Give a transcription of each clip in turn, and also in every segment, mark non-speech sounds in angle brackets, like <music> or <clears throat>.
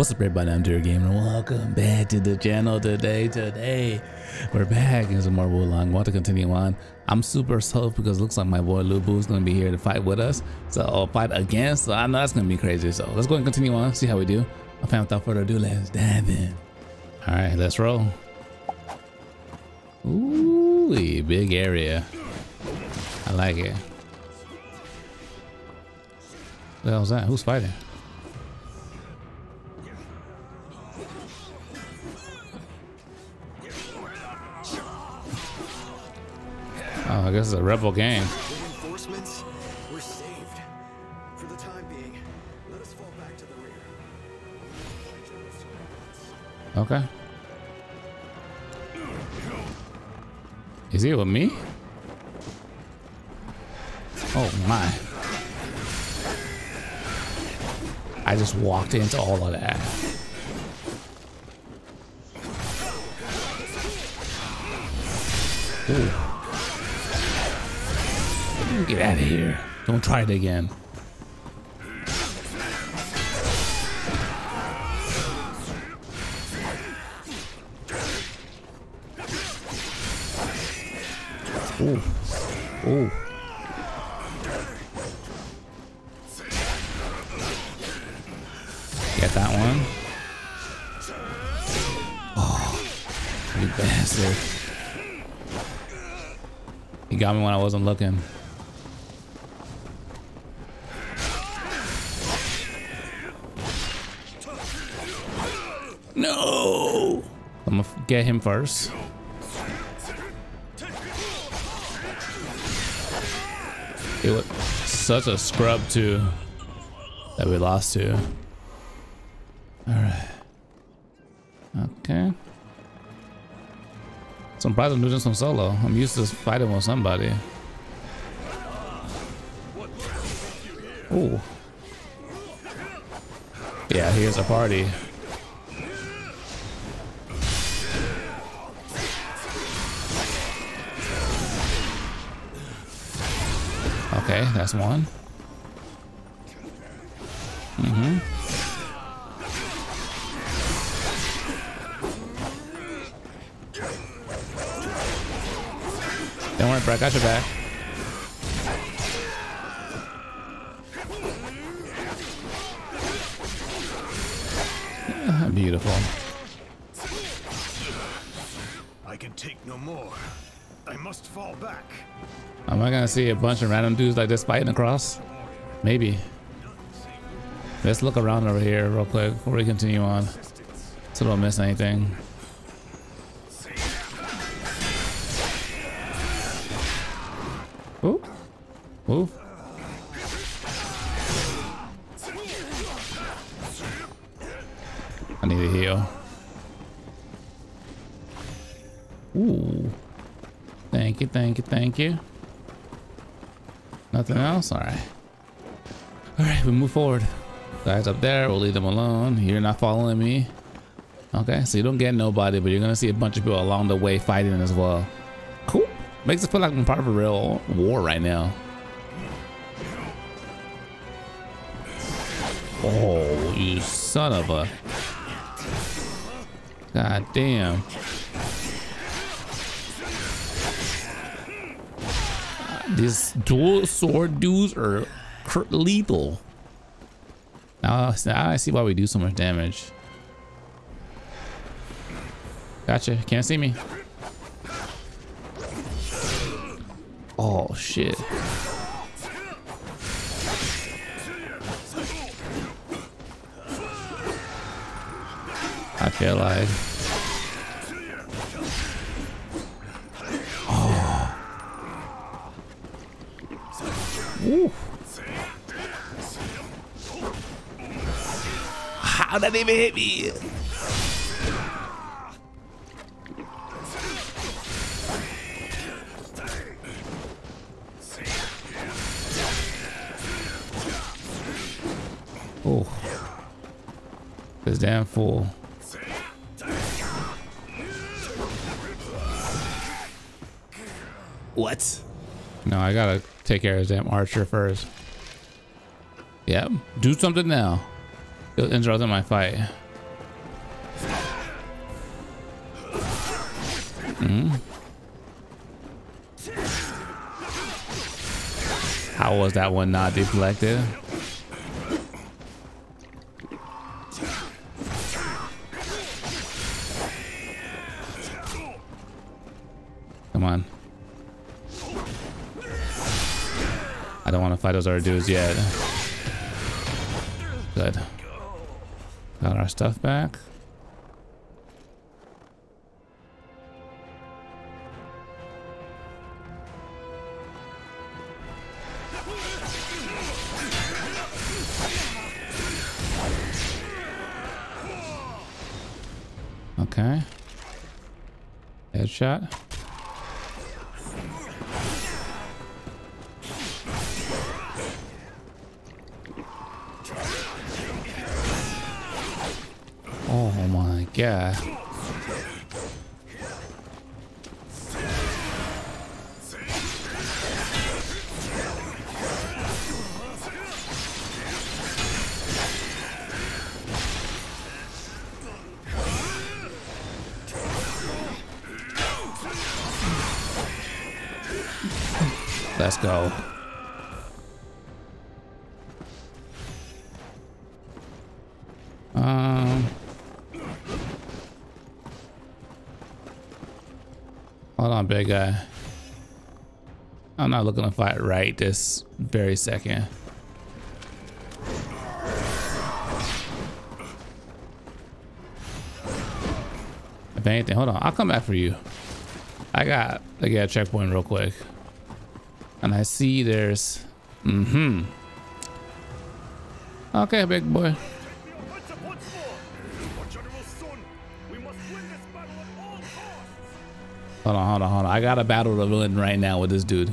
What's up everybody, I'm Dear Gamer. Welcome back to the channel today. Today, we're back in some more Wo Long. Want to continue on. I'm super stoked because it looks like my boy Lu Bu's gonna be here to fight with us. So, fight against, so I know that's gonna be crazy. So let's go and continue on, see how we do. Okay, without further ado, let's dive in. All right, let's roll. Ooh, big area. I like it. What the hell's that? Who's fighting? Oh, I guess it's a rebel gang. Reinforcements, we're saved. For the time being, let us fall back to the rear. Okay. Is he with me? Oh my. I just walked into all of that. Ooh. Get out of here. Don't try it again. Ooh. Ooh. Get that one. Oh, you bastard. He got me when I wasn't looking. Get him first. It was such a scrub too that we lost to. Alright. Okay. So I'm surprised I'm doing some solo. I'm used to fighting with somebody. Ooh. Yeah, here's a party. Okay, that's one. Mm-hmm. Don't worry, bro. I got your back. Yeah, beautiful. I can take no more. I must fall back. See a bunch of random dudes like this fighting across? Maybe. Let's look around over here real quick before we continue on. So don't miss anything. Ooh. Ooh. I need a heal. Ooh. Thank you, thank you, thank you. Nothing else? Alright. Alright, we move forward. Guys up there, we'll leave them alone. You're not following me. Okay, so you don't get nobody, but you're gonna see a bunch of people along the way fighting as well. Cool. Makes it feel like I'm part of a real war right now. Oh, you son of a. God damn. These dual sword dudes are lethal. Ah, now, now I see why we do so much damage. Gotcha. Can't see me. Oh, shit. I feel like... That even hit me? Oh. This damn fool. What? No, I gotta take care of damn archer first. Yep. Do something now. It interrupted my fight. Mm. How was that one not deflected? Come on. I don't want to fight those other dudes yet. Good. Got our stuff back. Okay. Headshot. Let's go. Um. Hold on, big guy. I'm not looking to fight right this very second. If anything, hold on. I'll come back for you. I got I got a checkpoint real quick. And I see there's mm-hmm. Okay, big boy. Hold on, hold on, hold on. I got a battle to villain right now with this dude.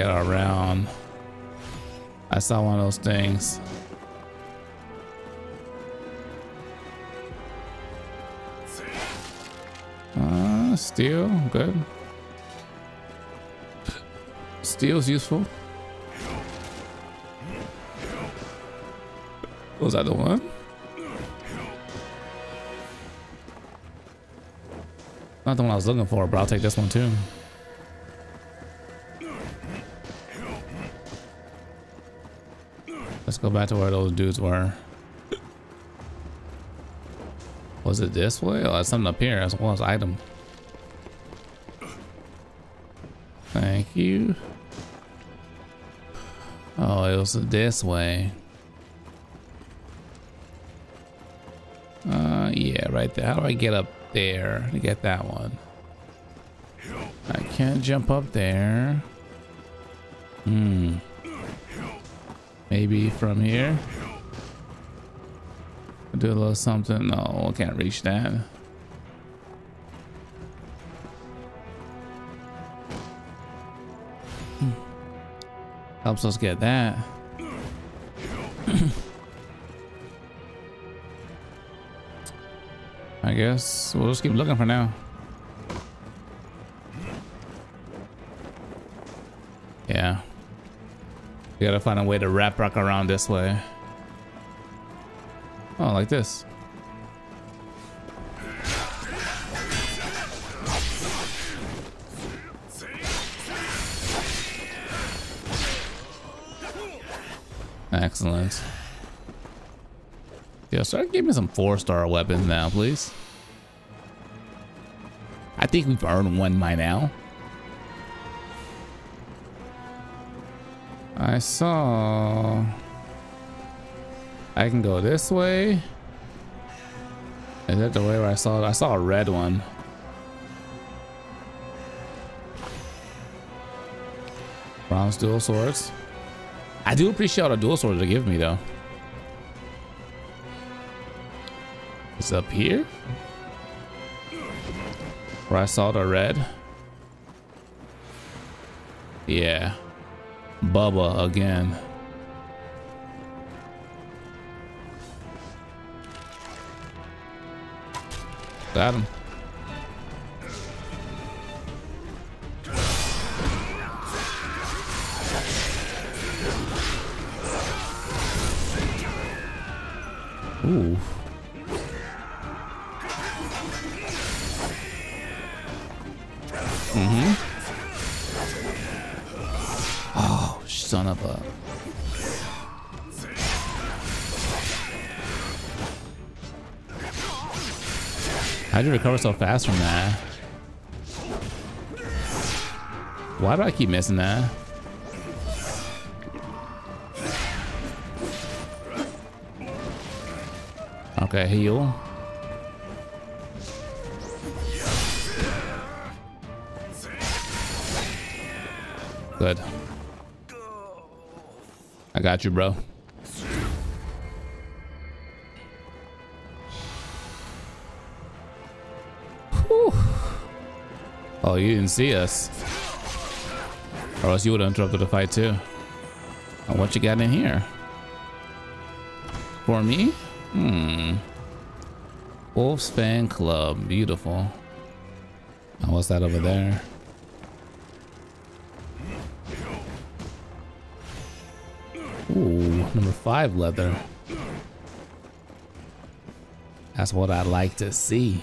Get around? I saw one of those things. Uh, steel, good. Steel's useful. Was that the one? Not the one I was looking for, but I'll take this one too. Go back to where those dudes were. Was it this way? Oh, that's something up here as well as item. Thank you. Oh, it was this way. Uh, yeah, right there. How do I get up there to get that one? I can't jump up there. Hmm. Maybe from here. Do a little something. No, I can't reach that. Hmm. Helps us get that. <clears throat> I guess we'll just keep looking for now. We gotta find a way to wrap rock around this way. Oh, like this. Excellent. Yeah, start giving me some four-star weapons now, please. I think we've earned one by now. I saw... I can go this way. Is that the way where I saw it? I saw a red one. Bronze dual swords. I do appreciate all the dual swords they give me though. It's up here? Where I saw the red? Yeah. Bubba again. Got him. Ooh. A. How'd you recover so fast from that? Why do I keep missing that? Okay, heal. Good. I got you, bro. Whew. Oh, you didn't see us. Or else you would have interrupted the fight too. And what you got in here? For me? Hmm. Wolf's Fan Club. Beautiful. And what's that over there? Ooh, number five leather. That's what I'd like to see.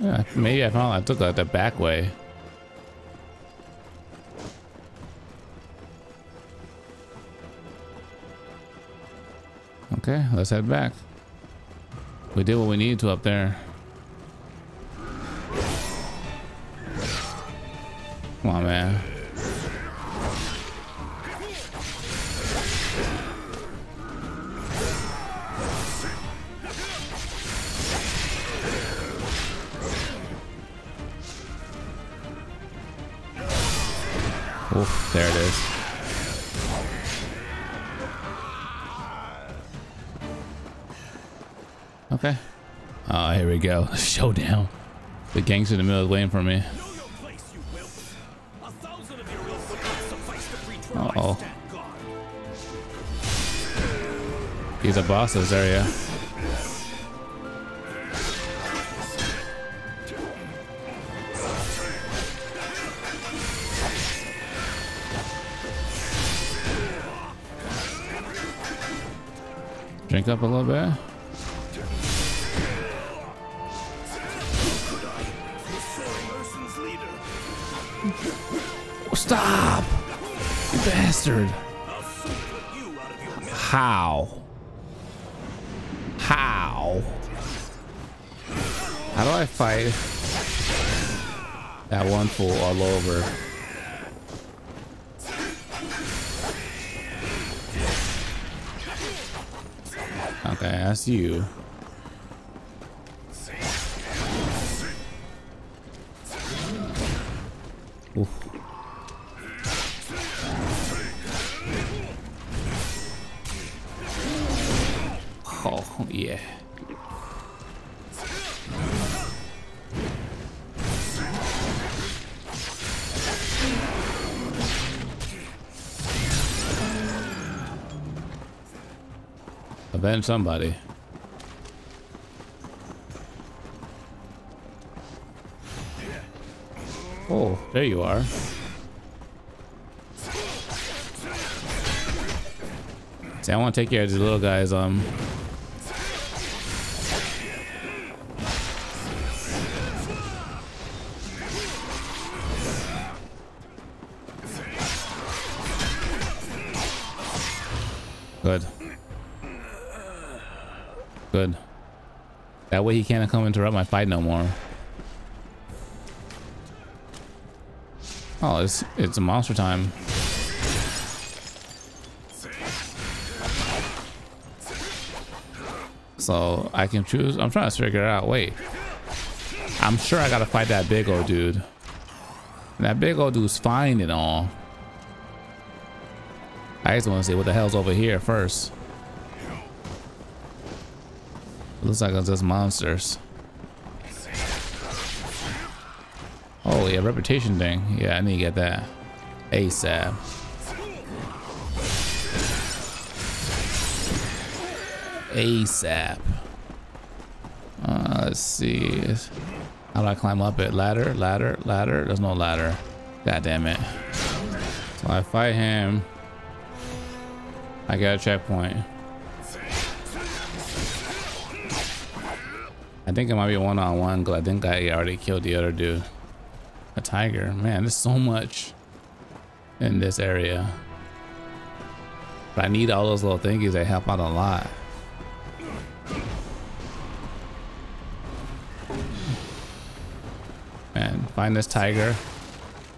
Yeah, maybe I found I took like the back way. Okay, let's head back. We did what we needed to up there. Oof, there it is. Okay. Oh, here we go. <laughs> Showdown. The gangster in the middle is waiting for me. Of stand guard. He's a boss in this area. Drink up a little bit. Mercen's. Stop! You bastard! How? How? How do I fight that one fool all over? Okay, that's you. Oof. Oh, yeah. Avenge somebody. Oh, there you are. See, I want to take care of these little guys. Um, Good. That way he can't come interrupt my fight no more. Oh, it's it's a monster time. So I can choose. I'm trying to figure out. Wait. I'm sure I gotta fight that big old dude. That big old dude's fine and all. I just want to see what the hell's over here first. Looks like it's just monsters. Oh yeah, reputation thing. Yeah, I need to get that ASAP. ASAP. Uh, let's see. How do I climb up it? Ladder, ladder, ladder. There's no ladder. God damn it. So I fight him. I got a checkpoint. I think it might be one-on-one because I think I already killed the other dude. A tiger. Man, there's so much in this area. But I need all those little thingies. They help out a lot. Man, find this tiger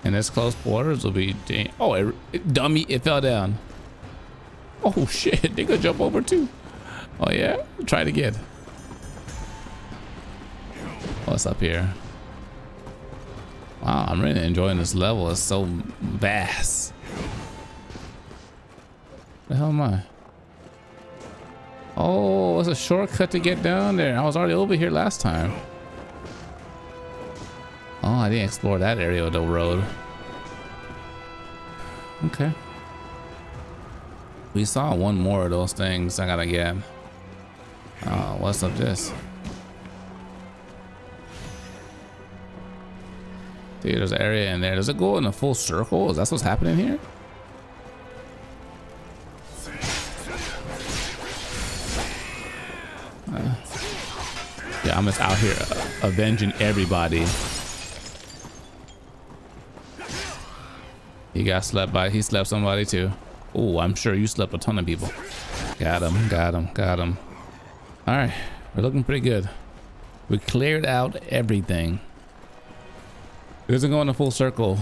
in this close quarters will be oh it, it, dummy it fell down oh <laughs> shit they could jump over too oh yeah try it again what's up here wow i'm really enjoying this level it's so vast the hell am i oh it's a shortcut to get down there i was already over here last time Oh, I didn't explore that area of the road. Okay. We saw one more of those things I gotta get. Uh, what's up this? See, there's an area in there. Does it go in a full circle? Is that what's happening here? Uh, yeah, I'm just out here uh, avenging everybody. He got slept by. He slept somebody too. Oh, I'm sure you slept a ton of people. Got him. Got him. Got him. All right. We're looking pretty good. We cleared out everything. It doesn't go in a full circle.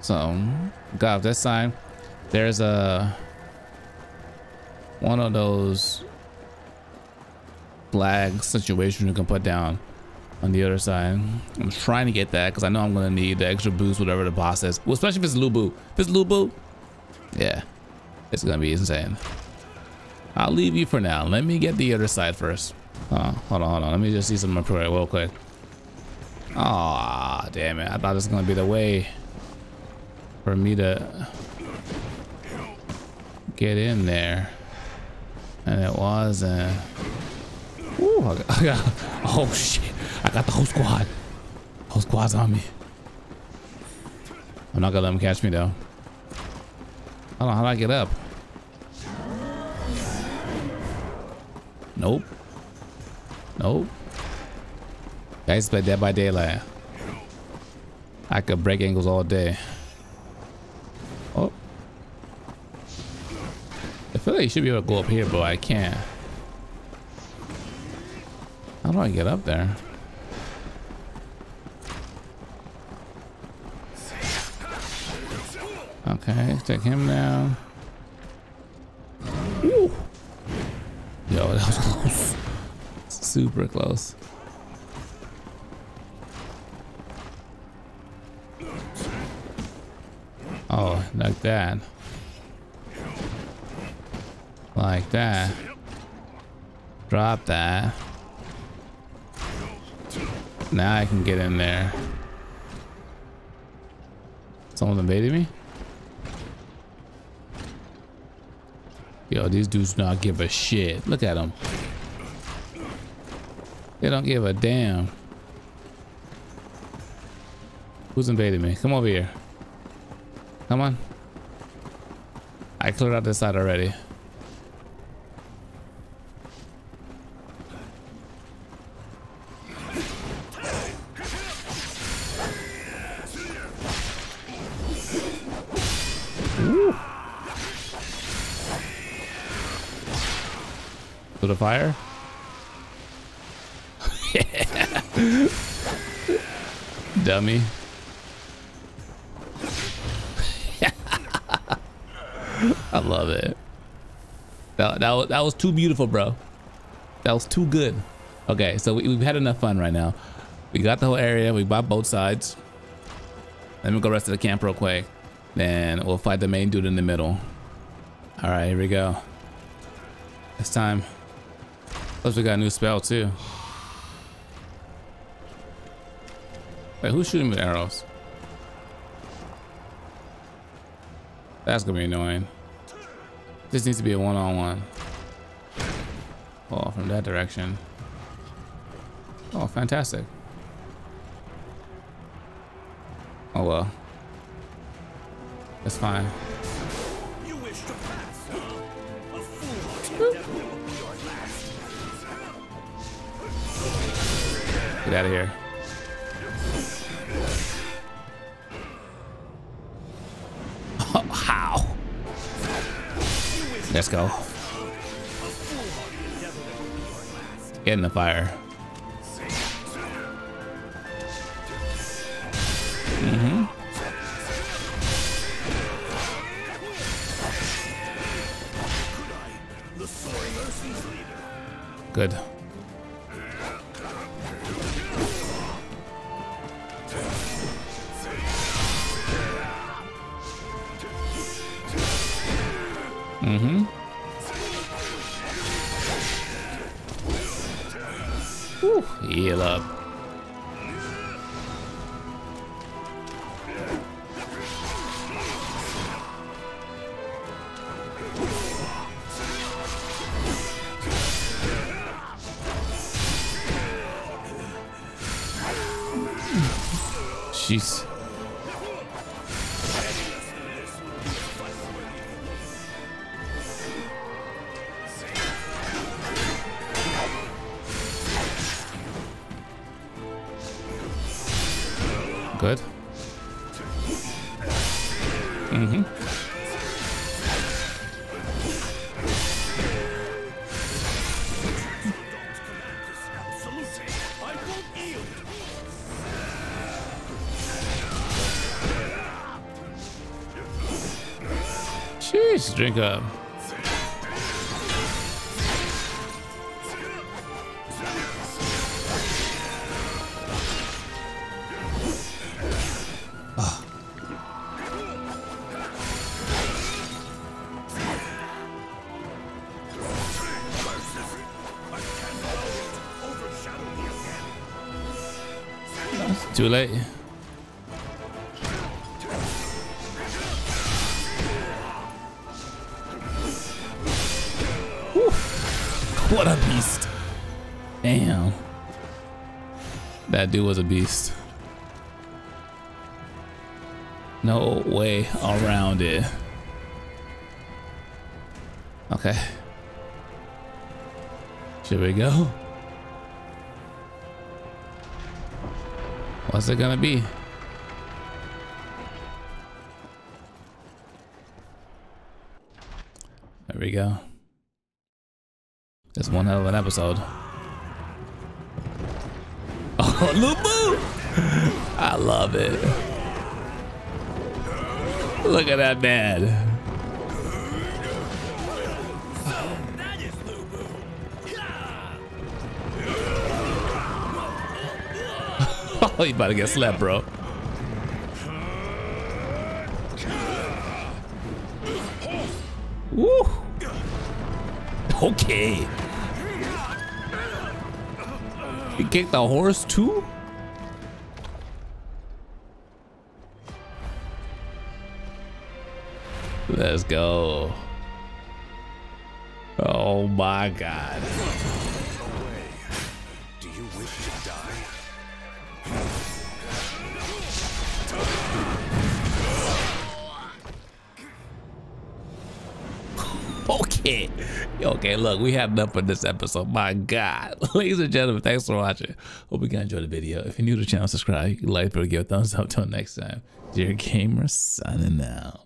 So, got this side. There's a one of those flag situations you can put down on the other side. I'm trying to get that because I know I'm gonna need the extra boost, whatever the boss is. Well, especially if it's Lu Bu. If it's Lu Bu, yeah, it's gonna be insane. I'll leave you for now. Let me get the other side first. Oh, hold on, hold on. Let me just see some material real quick. Ah, damn it. I thought this was gonna be the way for me to get in there. And it wasn't. Ooh, I got, <laughs> oh shit. I got the whole squad. Whole squad's on me. I'm not gonna let them catch me though. Hold on, how do I get up? Nope. Nope. Guys play Dead by Daylight. I could break angles all day. Oh. I feel like you should be able to go up here, but I can't. How do I get up there? Okay, take him down. Ooh. Yo, that was <laughs> close. Super close. Like that. Like that. Drop that. Now I can get in there. Someone's invading me? Yo, these dudes not give a shit. Look at them. They don't give a damn. Who's invading me? Come over here. Come on. I cleared out this side already. the fire? <laughs> Dummy. I love it. That, that, was, that was too beautiful, bro. That was too good. Okay, so we, we've had enough fun right now. We got the whole area. We bought both sides. Let me go rest of the camp real quick. Then we'll fight the main dude in the middle. All right, here we go. It's time. Plus we got a new spell too. Wait, who's shooting with arrows? That's gonna be annoying. This needs to be a one-on-one. -on -one. Oh, from that direction. Oh, fantastic. Oh well. That's fine. You wish to pass, huh? A fool will be your last. Get out of here. Let's go. Get in the fire. Mercy's leader. Good. Jeez. Jeez, drink up. Too late. That dude was a beast. No way around it. Okay. Should we go? What's it gonna be? There we go. It's one hell of an episode. Oh! I love it. Look at that man. <laughs> Oh, you about to get slapped, bro. Woo! Okay. He kicked the horse too? Let's go. Oh my god. Okay, look, we had enough for this episode. My God. <laughs> Ladies and gentlemen, thanks for watching. Hope you guys enjoyed the video. If you're new to the channel, subscribe. Like, or give a thumbs up. Till next time. Dear Gamer, signing out.